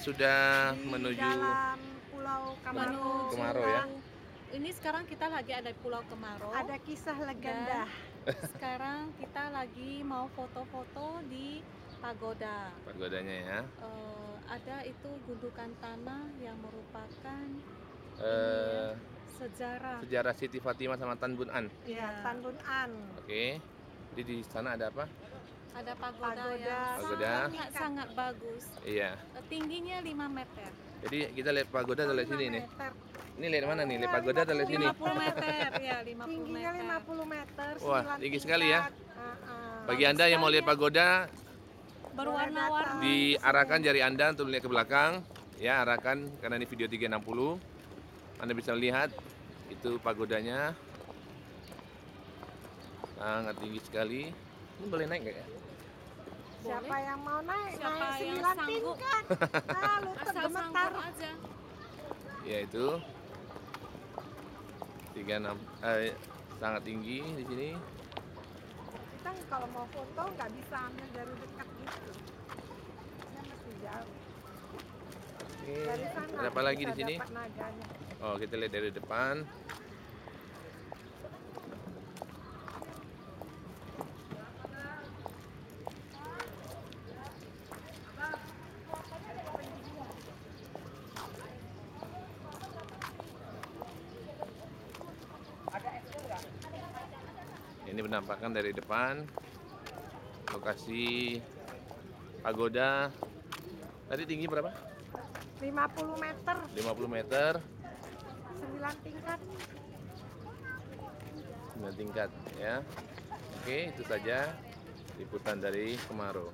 sudah di menuju dalam Pulau. Menuju Kemaro ya? Ini sekarang kita lagi ada di Pulau Kemaro. Ada kisah legenda. Sekarang kita lagi mau foto-foto di pagoda. pagodanya ya. Eh, ada itu gundukan tanah yang merupakan Eh, sejarah. sejarah Siti Fatimah sama Tan Bun An. Ya, Iya. Tanbun An. Oke. Jadi di sana ada apa? Ada pagoda, Pagoda. yang Pagoda. sangat sangat bagus. Iya. Eh, Tingginya 5 meter. Jadi kita lihat pagoda dari sini nih. meter. Ini lihat mana nih? Lihat pagoda dari sini. 50 meter ya, 50 Tingginya meter. 50 meter. Wah, tinggi sekali ya. Ah, ah. Bagi Anda yang mau lihat pagoda, Berwarna-warni. diarahkan jari Anda untuk melihat ke belakang. Ya, arahkan karena ini video 360. Anda bisa lihat itu pagodanya. Sangat tinggi sekali. Ini boleh naik nggak ya? Siapa yang mau naik? Siapa naik yang sembilan sanggup? tingkat. Nah, lutut Asal gemetar. sanggup aja. Yaitu 36 eh, sangat tinggi di sini. Kita kalau mau foto nggak bisa ambil dari dekat gitu. Ini mesti jauh. Oke. Dari sana. Ada apa lagi di sini? Oh, kita lihat dari depan. Ini penampakan dari depan. Lokasi pagoda. Tadi tinggi berapa? 50 meter, 50 meter. 9 tingkat. 9 tingkat ya. Oke, itu saja liputan dari Kemarau.